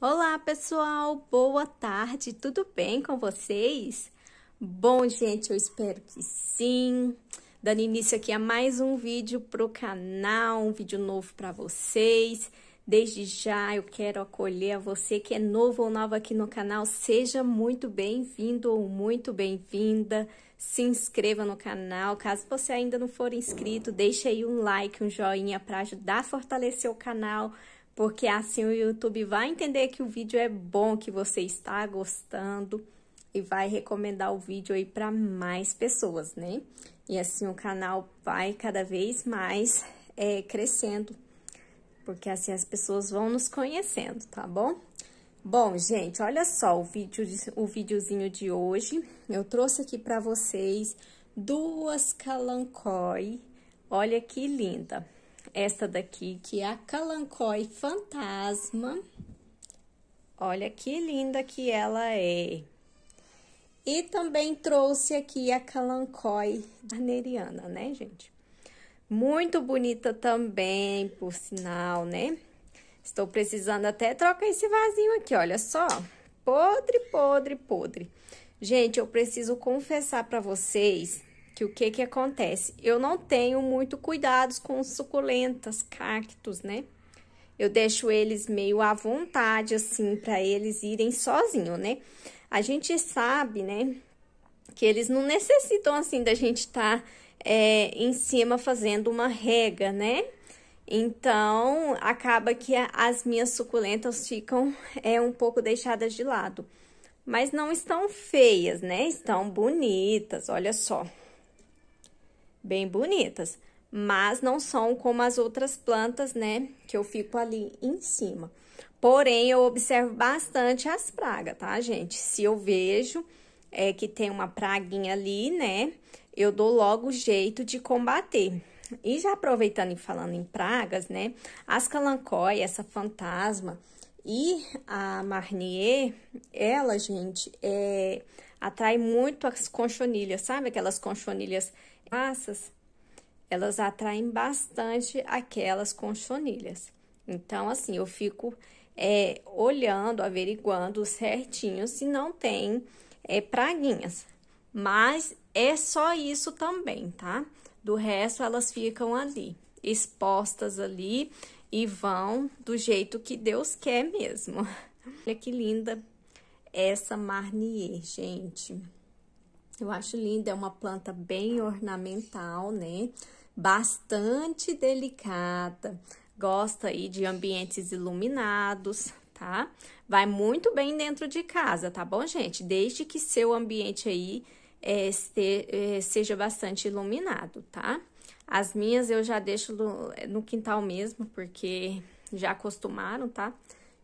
Olá, pessoal! Boa tarde, tudo bem com vocês? Bom, gente, eu espero que sim. Dando início aqui a mais um vídeo pro canal, um vídeo novo para vocês. Desde já eu quero acolher a você que é novo ou nova aqui no canal. Seja muito bem-vindo ou muito bem-vinda. Se inscreva no canal. Caso você ainda não for inscrito, deixe aí um like, um joinha para ajudar a fortalecer o canal porque assim o YouTube vai entender que o vídeo é bom, que você está gostando e vai recomendar o vídeo aí para mais pessoas, né? E assim o canal vai cada vez mais é, crescendo, porque assim as pessoas vão nos conhecendo, tá bom? Bom, gente, olha só o vídeo, o videozinho de hoje. Eu trouxe aqui para vocês duas calancói. Olha que linda esta daqui, que é a Calancói Fantasma. Olha que linda que ela é. E também trouxe aqui a Calancói Arneriana, né, gente? Muito bonita também, por sinal, né? Estou precisando até trocar esse vasinho aqui, olha só. Podre, podre, podre. Gente, eu preciso confessar para vocês que o que que acontece? Eu não tenho muito cuidados com suculentas, cactos, né? Eu deixo eles meio à vontade, assim, para eles irem sozinho, né? A gente sabe, né, que eles não necessitam, assim, da gente estar tá, é, em cima fazendo uma rega, né? Então, acaba que as minhas suculentas ficam é, um pouco deixadas de lado. Mas não estão feias, né? Estão bonitas, olha só bem bonitas, mas não são como as outras plantas, né, que eu fico ali em cima. Porém, eu observo bastante as pragas, tá, gente? Se eu vejo é, que tem uma praguinha ali, né, eu dou logo jeito de combater. E já aproveitando e falando em pragas, né, as calancói, essa fantasma e a marnier, ela, gente, é, atrai muito as conchonilhas, sabe? Aquelas conchonilhas massas, elas atraem bastante aquelas conchonilhas. Então, assim, eu fico é, olhando, averiguando certinho se não tem é, praguinhas. Mas é só isso também, tá? Do resto, elas ficam ali, expostas ali e vão do jeito que Deus quer mesmo. Olha que linda essa Marnier, gente. Eu acho linda, é uma planta bem ornamental, né? Bastante delicada, gosta aí de ambientes iluminados, tá? Vai muito bem dentro de casa, tá bom, gente? Desde que seu ambiente aí é, é, seja bastante iluminado, tá? As minhas eu já deixo no, no quintal mesmo, porque já acostumaram, tá?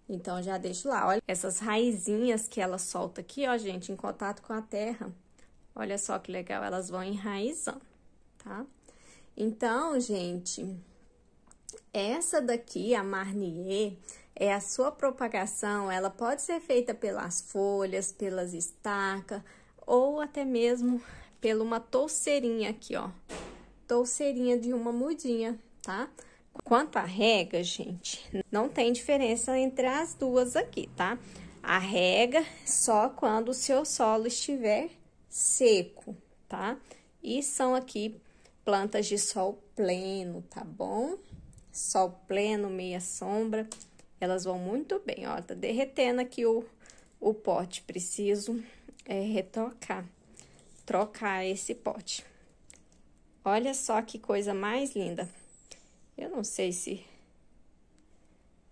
Então, já deixo lá. Olha essas raizinhas que ela solta aqui, ó, gente, em contato com a terra Olha só que legal, elas vão enraizando, tá? Então, gente, essa daqui, a Marnier, é a sua propagação, ela pode ser feita pelas folhas, pelas estacas, ou até mesmo pela uma touceirinha aqui, ó. Touceirinha de uma mudinha, tá? Quanto à rega, gente, não tem diferença entre as duas aqui, tá? A rega só quando o seu solo estiver seco, tá? E são aqui plantas de sol pleno, tá bom? Sol pleno, meia sombra, elas vão muito bem, ó, tá derretendo aqui o, o pote, preciso é, retocar, trocar esse pote. Olha só que coisa mais linda. Eu não sei se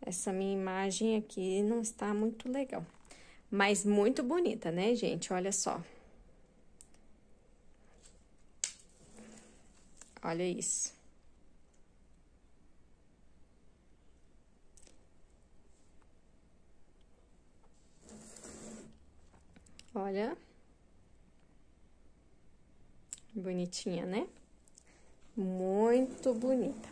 essa minha imagem aqui não está muito legal, mas muito bonita, né, gente? Olha só. Olha isso. Olha. Bonitinha, né? Muito bonita.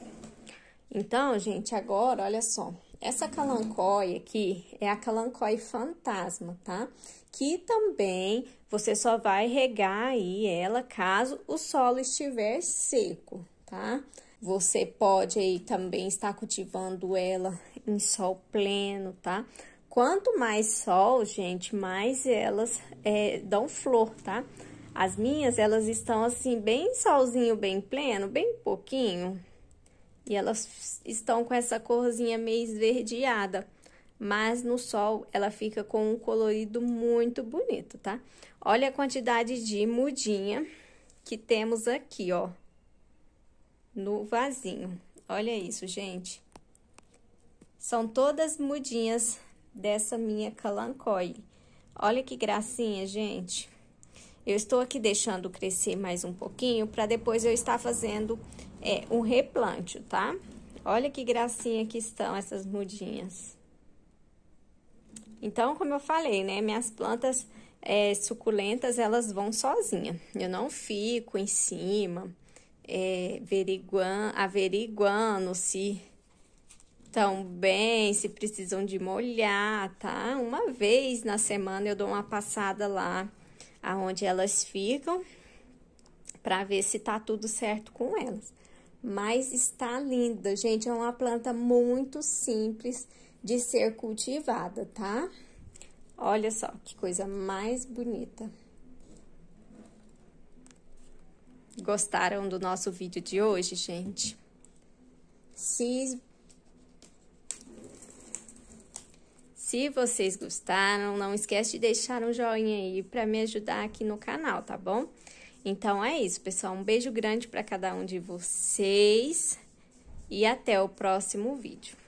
Então, gente, agora, olha só. Essa calancóia aqui é a calancóia fantasma, tá? Que também você só vai regar aí ela caso o solo estiver seco, tá? Você pode aí também estar cultivando ela em sol pleno, tá? Quanto mais sol, gente, mais elas é, dão flor, tá? As minhas, elas estão assim, bem solzinho, bem pleno, bem pouquinho. E elas estão com essa corzinha meio esverdeada. Mas no sol, ela fica com um colorido muito bonito, tá? Olha a quantidade de mudinha que temos aqui, ó. No vasinho. Olha isso, gente. São todas mudinhas dessa minha calancoile. Olha que gracinha, gente. Eu estou aqui deixando crescer mais um pouquinho para depois eu estar fazendo é, um replantio, tá? Olha que gracinha que estão essas mudinhas. Então, como eu falei, né, minhas plantas é, suculentas, elas vão sozinha. Eu não fico em cima, é, averiguando se estão bem, se precisam de molhar, tá? Uma vez na semana eu dou uma passada lá aonde elas ficam para ver se tá tudo certo com elas. Mas está linda, gente, é uma planta muito simples de ser cultivada, tá? Olha só que coisa mais bonita. Gostaram do nosso vídeo de hoje, gente? Se Se vocês gostaram, não esquece de deixar um joinha aí para me ajudar aqui no canal, tá bom? Então é isso, pessoal. Um beijo grande para cada um de vocês e até o próximo vídeo.